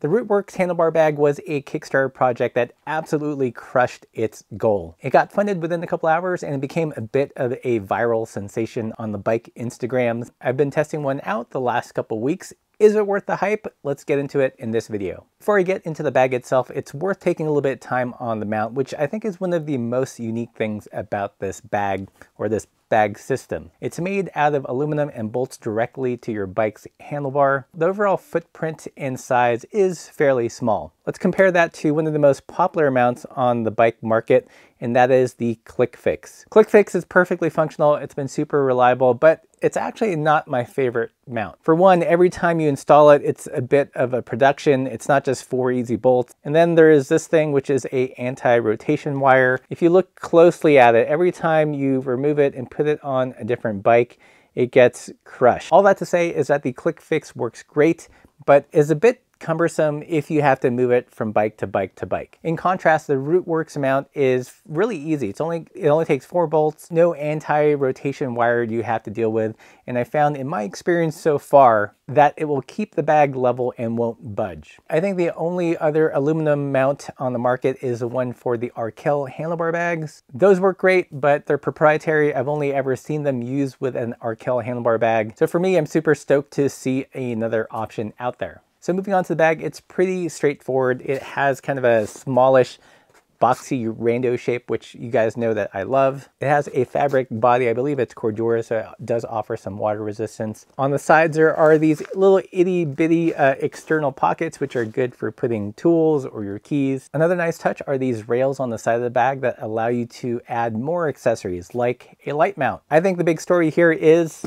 The RouteWerks handlebar bag was a Kickstarter project that absolutely crushed its goal. It got funded within a couple hours and it became a bit of a viral sensation on the bike Instagrams. I've been testing one out the last couple weeks. Is it worth the hype? Let's get into it in this video. Before I get into the bag itself, it's worth taking a little bit of time on the mount, which I think is one of the most unique things about this bag or this bag system. It's made out of aluminum and bolts directly to your bike's handlebar. The overall footprint and size is fairly small. Let's compare that to one of the most popular mounts on the bike market, and that is the KlickFix. KlickFix is perfectly functional, it's been super reliable, but it's actually not my favorite mount. For one, every time you install it, it's a bit of a production. It's not just four easy bolts. And then there is this thing, which is a anti-rotation wire. If you look closely at it, every time you remove it and put it on a different bike, it gets crushed. All that to say is that the KlickFix works great, but is a bit cumbersome if you have to move it from bike to bike to bike. In contrast, the RouteWerks mount is really easy. It's only It only takes four bolts, no anti-rotation wire you have to deal with, and I found in my experience so far that it will keep the bag level and won't budge. I think the only other aluminum mount on the market is the one for the Arkel handlebar bags. Those work great, but they're proprietary. I've only ever seen them used with an Arkel handlebar bag. So for me, I'm super stoked to see another option out there. So moving on to the bag, it's pretty straightforward. It has kind of a smallish boxy rando shape, which you guys know that I love. It has a fabric body, I believe it's Cordura, so it does offer some water resistance. On the sides there are these little itty bitty uh, external pockets, which are good for putting tools or your keys. Another nice touch are these rails on the side of the bag that allow you to add more accessories like a light mount. I think the big story here is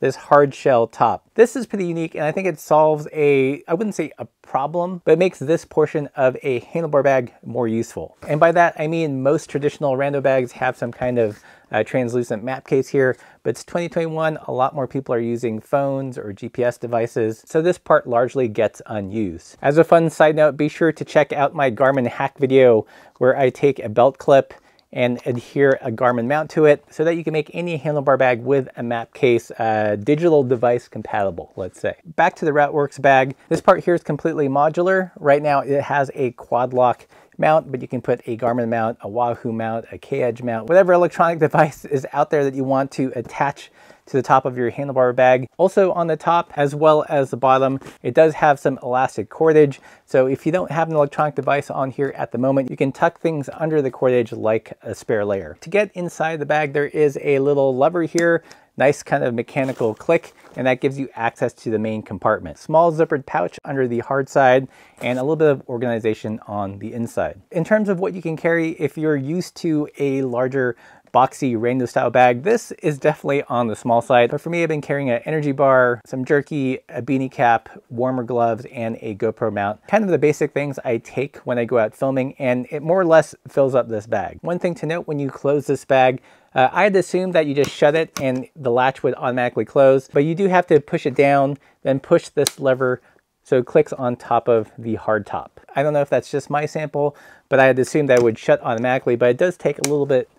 this hard shell top. This is pretty unique and I think it solves a, I wouldn't say a problem, but it makes this portion of a handlebar bag more useful. And by that, I mean most traditional rando bags have some kind of uh, translucent map case here, but it's 2021, a lot more people are using phones or GPS devices, so this part largely gets unused. As a fun side note, be sure to check out my Garmin hack video where I take a belt clip and adhere a Garmin mount to it so that you can make any handlebar bag with a map case uh, digital device compatible, let's say. Back to the RouteWerks bag. This part here is completely modular. Right now it has a quad lock mount, but you can put a Garmin mount, a Wahoo mount, a K-Edge mount, whatever electronic device is out there that you want to attach to the top of your handlebar bag. Also on the top as well as the bottom, it does have some elastic cordage. So if you don't have an electronic device on here at the moment, you can tuck things under the cordage like a spare layer. To get inside the bag, there is a little lever here nice kind of mechanical click and that gives you access to the main compartment. Small zippered pouch under the hard side and a little bit of organization on the inside. In terms of what you can carry, if you're used to a larger boxy rando style bag. This is definitely on the small side, but for me, I've been carrying an energy bar, some jerky, a beanie cap, warmer gloves, and a GoPro mount. Kind of the basic things I take when I go out filming, and it more or less fills up this bag. One thing to note when you close this bag, uh, I had assumed that you just shut it and the latch would automatically close, but you do have to push it down, then push this lever so it clicks on top of the hard top. I don't know if that's just my sample, but I had assumed that it would shut automatically, but it does take a little bit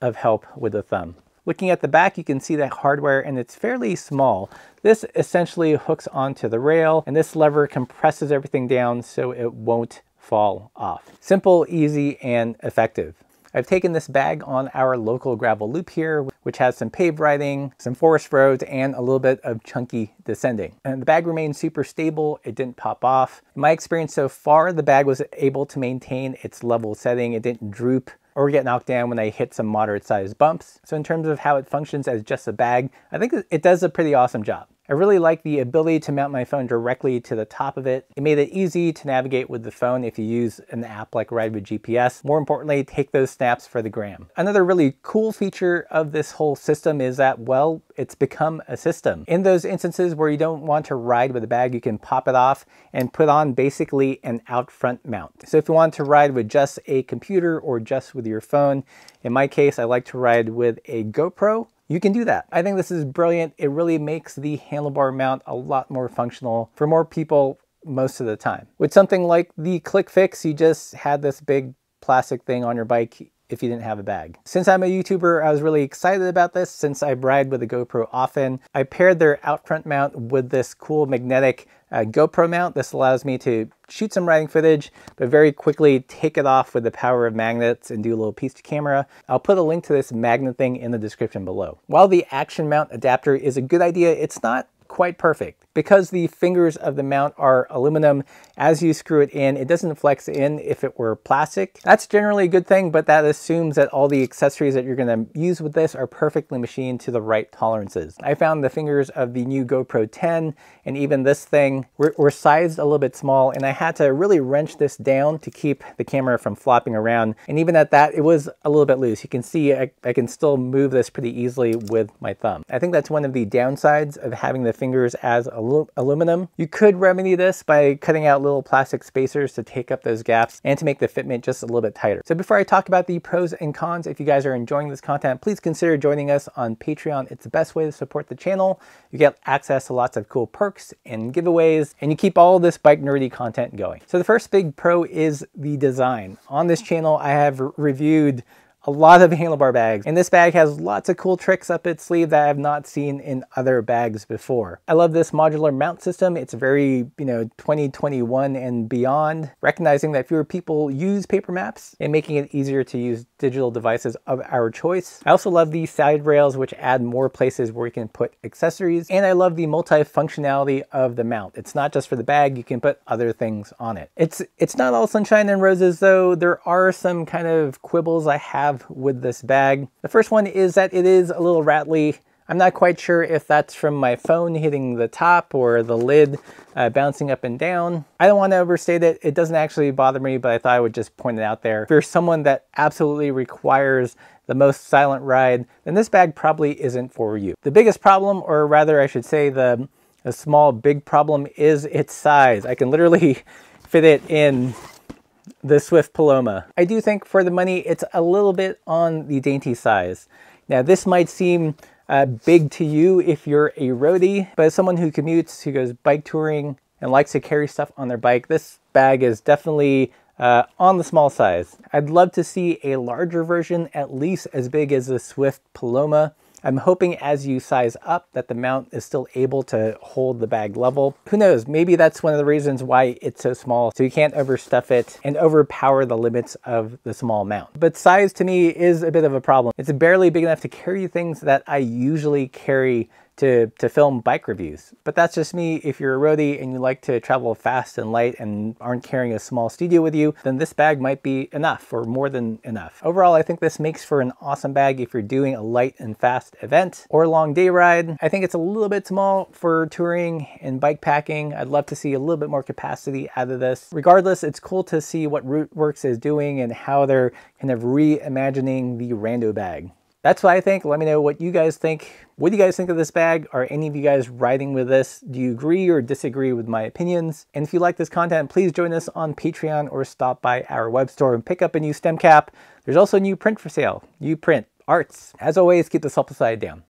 of help with the thumb. Looking at the back, you can see that hardware and it's fairly small. This essentially hooks onto the rail and this lever compresses everything down so it won't fall off. Simple, easy, and effective. I've taken this bag on our local gravel loop here, which has some paved riding, some forest roads, and a little bit of chunky descending. And the bag remained super stable, it didn't pop off. In my experience so far, the bag was able to maintain its level setting, it didn't droop or get knocked down when I hit some moderate sized bumps. So in terms of how it functions as just a bag, I think it does a pretty awesome job. I really like the ability to mount my phone directly to the top of it. It made it easy to navigate with the phone if you use an app like Ride with GPS. More importantly, take those snaps for the gram. Another really cool feature of this whole system is that, well, it's become a system. In those instances where you don't want to ride with a bag, you can pop it off and put on basically an out front mount. So if you want to ride with just a computer or just with your phone, in my case, I like to ride with a GoPro you can do that. I think this is brilliant. It really makes the handlebar mount a lot more functional for more people most of the time. With something like the KlickFix, you just had this big plastic thing on your bike. If you didn't have a bag. Since I'm a YouTuber, I was really excited about this since I ride with a GoPro often. I paired their out front mount with this cool magnetic uh, GoPro mount. This allows me to shoot some riding footage, but very quickly take it off with the power of magnets and do a little piece to camera. I'll put a link to this magnet thing in the description below. While the action mount adapter is a good idea, it's not quite perfect. Because the fingers of the mount are aluminum, as you screw it in, it doesn't flex in if it were plastic. That's generally a good thing, but that assumes that all the accessories that you're gonna use with this are perfectly machined to the right tolerances. I found the fingers of the new GoPro 10 and even this thing were, were sized a little bit small and I had to really wrench this down to keep the camera from flopping around. And even at that, it was a little bit loose. You can see I, I can still move this pretty easily with my thumb. I think that's one of the downsides of having the fingers as aluminum. You could remedy this by cutting out little plastic spacers to take up those gaps and to make the fitment just a little bit tighter. So before I talk about the pros and cons, if you guys are enjoying this content, please consider joining us on Patreon. It's the best way to support the channel. You get access to lots of cool perks and giveaways, and you keep all this bike nerdy content going. So the first big pro is the design. On this channel, I have reviewed a lot of handlebar bags. And this bag has lots of cool tricks up its sleeve that I have not seen in other bags before. I love this modular mount system. It's very, you know, 2021 and beyond, recognizing that fewer people use paper maps and making it easier to use digital devices of our choice. I also love these side rails, which add more places where you can put accessories. And I love the multi-functionality of the mount. It's not just for the bag, you can put other things on it. It's, it's not all sunshine and roses though. There are some kind of quibbles I have have with this bag. The first one is that it is a little rattly. I'm not quite sure if that's from my phone hitting the top or the lid uh, bouncing up and down. I don't want to overstate it. It doesn't actually bother me, but I thought I would just point it out there. If you're someone that absolutely requires the most silent ride, then this bag probably isn't for you. The biggest problem, or rather I should say the, the small big problem is its size. I can literally fit it in the Swift Paloma. I do think for the money, it's a little bit on the dainty size. Now this might seem uh, big to you if you're a roadie, but as someone who commutes, who goes bike touring and likes to carry stuff on their bike, this bag is definitely uh, on the small size. I'd love to see a larger version, at least as big as the Swift Paloma. I'm hoping as you size up that the mount is still able to hold the bag level. Who knows, maybe that's one of the reasons why it's so small, so you can't overstuff it and overpower the limits of the small mount. But size to me is a bit of a problem. It's barely big enough to carry things that I usually carry to, to film bike reviews. But that's just me. If you're a roadie and you like to travel fast and light and aren't carrying a small studio with you, then this bag might be enough or more than enough. Overall, I think this makes for an awesome bag if you're doing a light and fast event or a long day ride. I think it's a little bit small for touring and bike packing. I'd love to see a little bit more capacity out of this. Regardless, it's cool to see what RouteWerks is doing and how they're kind of reimagining the rando bag. That's what I think. Let me know what you guys think. What do you guys think of this bag? Are any of you guys riding with this? Do you agree or disagree with my opinions? And if you like this content, please join us on Patreon or stop by our web store and pick up a new stem cap. There's also a new print for sale. new print arts. As always, keep the supple side down.